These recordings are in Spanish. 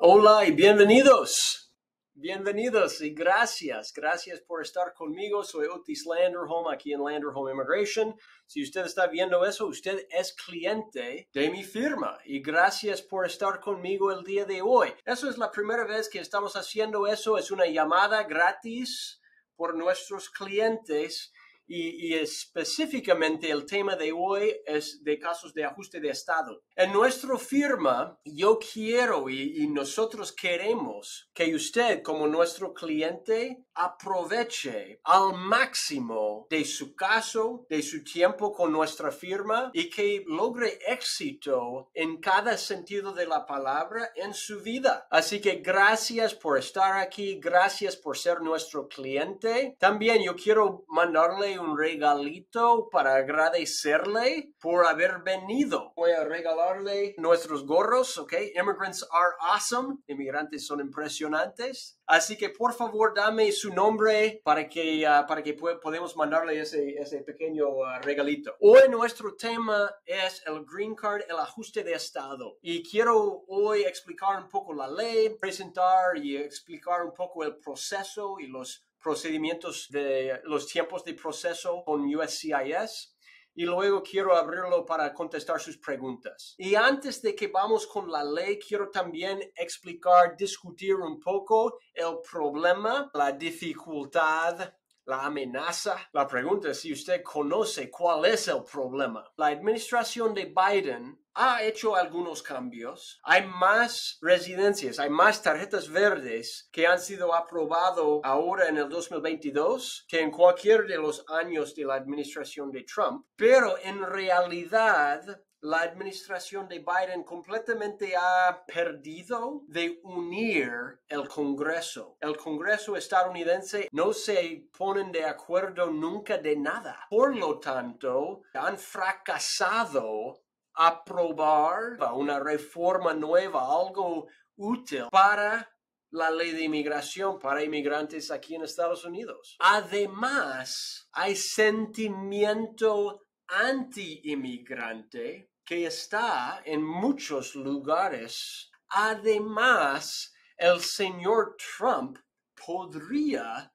Hola y bienvenidos. Bienvenidos y gracias. Gracias por estar conmigo. Soy Otis Landerholm aquí en Landerholm Immigration. Si usted está viendo eso, usted es cliente de mi firma y gracias por estar conmigo el día de hoy. Eso es la primera vez que estamos haciendo eso. Es una llamada gratis por nuestros clientes y, específicamente el tema de hoy es de casos de ajuste de estado. En nuestra firma, yo quiero y, y nosotros queremos que usted como nuestro cliente aproveche al máximo de su caso, de su tiempo con nuestra firma y que logre éxito en cada sentido de la palabra en su vida. Así que gracias por estar aquí, gracias por ser nuestro cliente. También yo quiero mandarle un regalito para agradecerle por haber venido. Voy a regalarle nuestros gorros, ¿ok? Immigrants are awesome. Inmigrantes son impresionantes. Así que por favor dame su nombre para que, uh, para que podamos mandarle ese, ese pequeño uh, regalito. Hoy nuestro tema es el Green Card, el ajuste de estado. Y quiero hoy explicar un poco la ley, presentar y explicar un poco el proceso y los procedimientos de los tiempos de proceso con USCIS y luego quiero abrirlo para contestar sus preguntas. Y antes de que vamos con la ley, quiero también explicar, discutir un poco el problema, la dificultad la amenaza. La pregunta es si usted conoce cuál es el problema. La administración de Biden ha hecho algunos cambios. Hay más residencias, hay más tarjetas verdes que han sido aprobados ahora en el 2022 que en cualquier de los años de la administración de Trump. Pero en realidad la administración de Biden completamente ha perdido de unir el Congreso. El Congreso estadounidense no se ponen de acuerdo nunca de nada. Por lo tanto, han fracasado aprobar una reforma nueva, algo útil para la ley de inmigración para inmigrantes aquí en Estados Unidos. Además, hay sentimiento anti-inmigrante que está en muchos lugares. Además, el señor Trump podría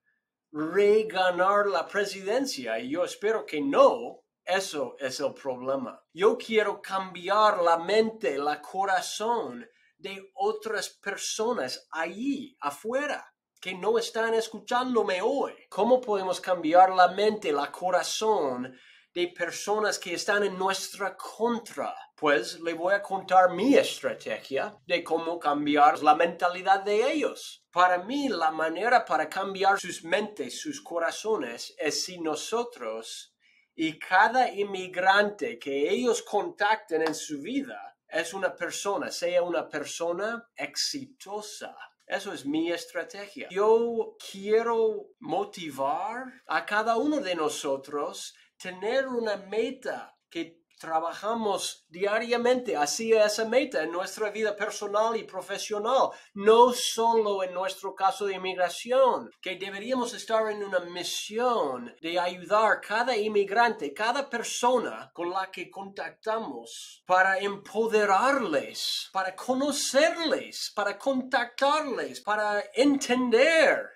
reganar la presidencia y yo espero que no. Eso es el problema. Yo quiero cambiar la mente, la corazón de otras personas allí afuera que no están escuchándome hoy. ¿Cómo podemos cambiar la mente, la corazón de personas que están en nuestra contra. Pues le voy a contar mi estrategia de cómo cambiar la mentalidad de ellos. Para mí, la manera para cambiar sus mentes, sus corazones, es si nosotros y cada inmigrante que ellos contacten en su vida es una persona, sea una persona exitosa. Eso es mi estrategia. Yo quiero motivar a cada uno de nosotros tener una meta que trabajamos diariamente hacia esa meta en nuestra vida personal y profesional, no solo en nuestro caso de inmigración, que deberíamos estar en una misión de ayudar cada inmigrante, cada persona con la que contactamos para empoderarles, para conocerles, para contactarles, para entender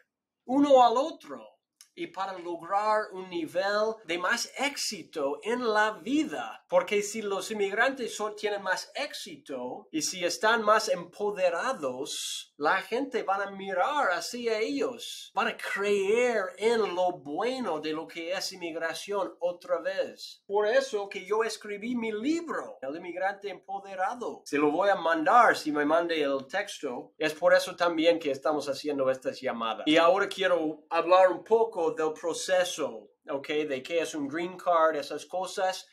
uno al otro y para lograr un nivel de más éxito en la vida. Porque si los inmigrantes son, tienen más éxito y si están más empoderados, la gente va a mirar hacia ellos, van a creer en lo bueno de lo que es inmigración otra vez. Por eso que yo escribí mi libro, El inmigrante empoderado. Se lo voy a mandar si me mande el texto. Es por eso también que estamos haciendo estas llamadas. Y ahora quiero hablar un poco del proceso, ¿ok? De qué es un green card, esas cosas.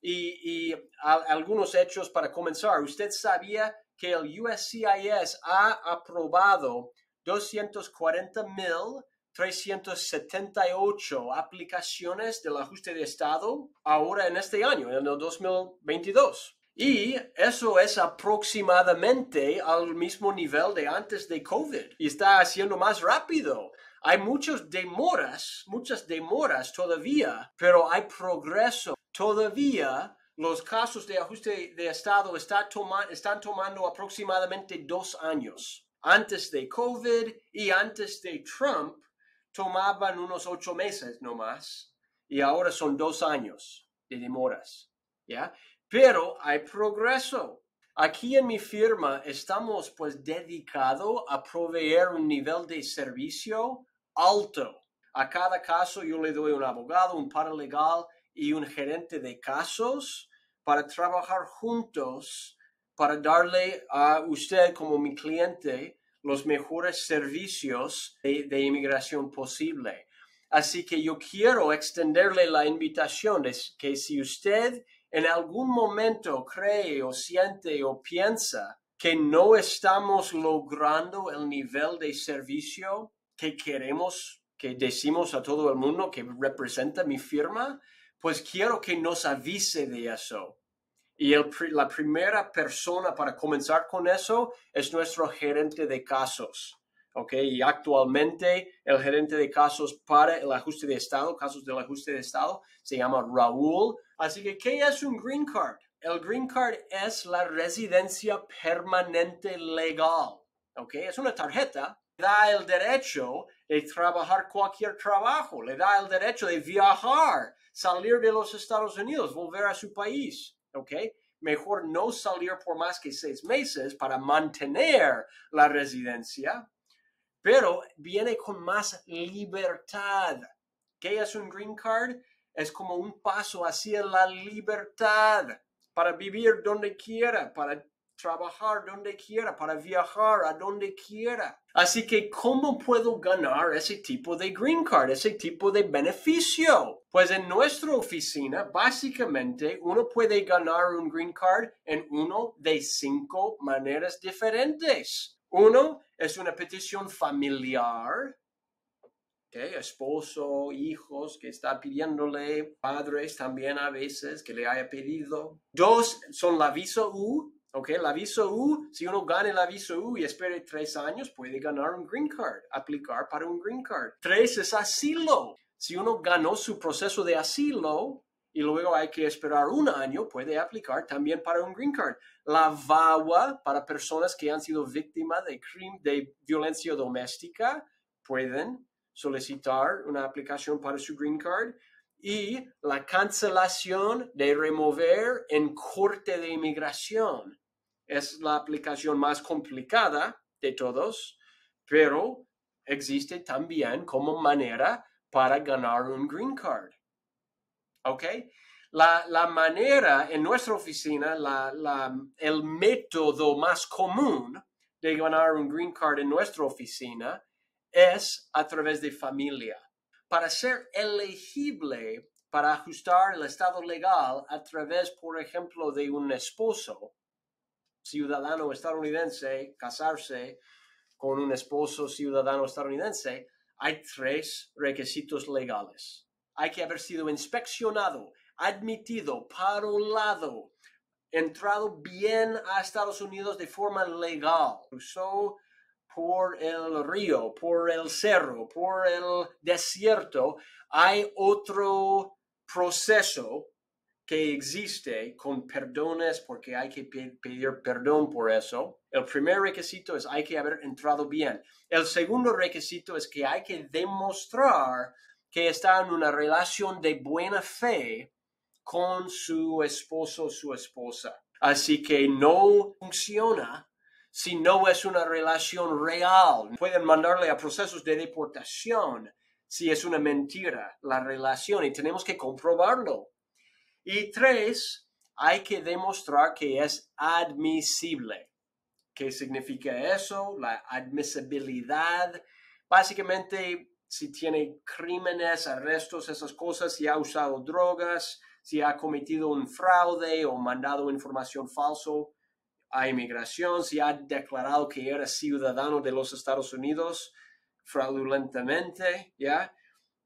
Y, algunos hechos para comenzar. ¿Usted sabía que el USCIS ha aprobado 240.378 aplicaciones del ajuste de estado ahora en este año, en el 2022. Y eso es aproximadamente al mismo nivel de antes de COVID y está haciendo más rápido. Hay muchas demoras, muchas demoras todavía, pero hay progreso. Todavía los casos de ajuste de Estado está están tomando aproximadamente dos años. Antes de COVID y antes de Trump tomaban unos ocho meses nomás y ahora son dos años de demoras. ¿ya? Pero hay progreso. Aquí en mi firma estamos pues dedicados a proveer un nivel de servicio alto. A cada caso yo le doy un abogado, un paralegal y un gerente de casos para trabajar juntos para darle a usted como mi cliente los mejores servicios de, inmigración posible. Así que yo quiero extenderle la invitación de que si usted en algún momento cree o siente o piensa que no estamos logrando el nivel de servicio que queremos, que decimos a todo el mundo que representa mi firma, pues quiero que nos avise de eso. Y la primera persona para comenzar con eso es nuestro gerente de casos. ¿Ok? Y actualmente el gerente de casos para el ajuste de Estado, casos del ajuste de Estado, se llama Raúl. Así que, ¿qué es un green card? El green card es la residencia permanente legal. ¿ok? Es una tarjeta da el derecho de trabajar cualquier trabajo, le da el derecho de viajar, salir de los Estados Unidos, volver a su país, ¿ok? Mejor no salir por más que seis meses para mantener la residencia, pero viene con más libertad. ¿Qué es un green card? Es como un paso hacia la libertad para vivir donde quiera, para trabajar donde quiera, para viajar a donde quiera. Así que, ¿cómo puedo ganar ese tipo de green card, ese tipo de beneficio? Pues en nuestra oficina, básicamente, uno puede ganar un green card en uno de cinco maneras diferentes. Uno es una petición familiar, esposo, hijos que está pidiéndole, padres también a veces que le haya pedido. Dos son la visa U, Ok, el aviso U, si uno gana el aviso U y espera tres años, puede ganar un green card, aplicar para un green card. Tres es asilo. Si uno ganó su proceso de asilo y luego hay que esperar un año, puede aplicar también para un green card. La VAWA para personas que han sido víctimas de, de violencia doméstica, pueden solicitar una aplicación para su green card y la cancelación de remover en corte de inmigración es la aplicación más complicada de todos, pero existe también como manera para ganar un green card. ¿Ok? La, manera en nuestra oficina, el método más común de ganar un green card en nuestra oficina es a través de familia. Para ser elegible para ajustar el estado legal a través, por ejemplo, de un esposo, ciudadano estadounidense casarse con un esposo ciudadano estadounidense, hay tres requisitos legales. Hay que haber sido inspeccionado, admitido, parolado, entrado bien a Estados Unidos de forma legal. Cruzó por el río, por el cerro, por el desierto. Hay otro proceso que existe con perdones porque hay que pedir perdón por eso. El primer requisito es hay que haber entrado bien. El segundo requisito es que hay que demostrar que está en una relación de buena fe con su esposo o su esposa. Así que no funciona si no es una relación real. Pueden mandarle a procesos de deportación si es una mentira la relación y tenemos que comprobarlo. Y tres, hay que demostrar que es admisible. ¿Qué significa eso? La admisibilidad. Básicamente, si tiene crímenes, arrestos, esas cosas, si ha usado drogas, si ha cometido un fraude o mandado información falso a inmigración, si ha declarado que era ciudadano de los Estados Unidos fraudulentamente, ¿ya?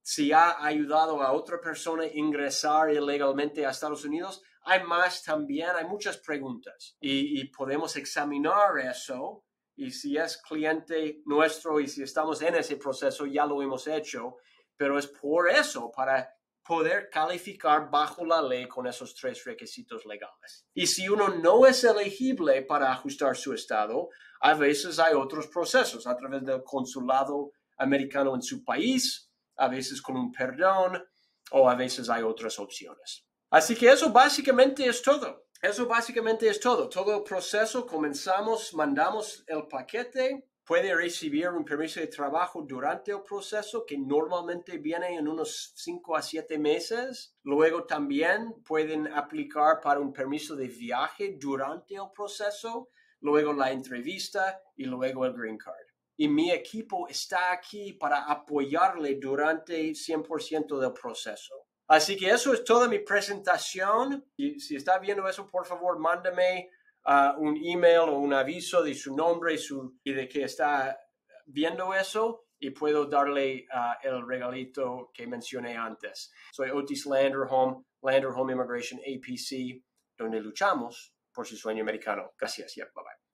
si ha ayudado a otra persona a ingresar ilegalmente a Estados Unidos, hay más también, hay muchas preguntas y, podemos examinar eso y si es cliente nuestro y si estamos en ese proceso, ya lo hemos hecho, pero es por eso, para poder calificar bajo la ley con esos tres requisitos legales. Y si uno no es elegible para ajustar su estado, a veces hay otros procesos a través del consulado americano en su país, a veces con un perdón o a veces hay otras opciones. Así que eso básicamente es todo. Eso básicamente es todo. Todo el proceso, comenzamos, mandamos el paquete, puede recibir un permiso de trabajo durante el proceso que normalmente viene en unos 5 a 7 meses. Luego también pueden aplicar para un permiso de viaje durante el proceso, luego la entrevista y luego el green card. Y mi equipo está aquí para apoyarle durante 100% del proceso. Así que eso es toda mi presentación. Y si está viendo eso, por favor, mándame un email o un aviso de su nombre y, su, y de que está viendo eso y puedo darle el regalito que mencioné antes. Soy Otis Landerholm, Landerholm Immigration APC, donde luchamos por su sueño americano. Gracias, ya, bye, bye.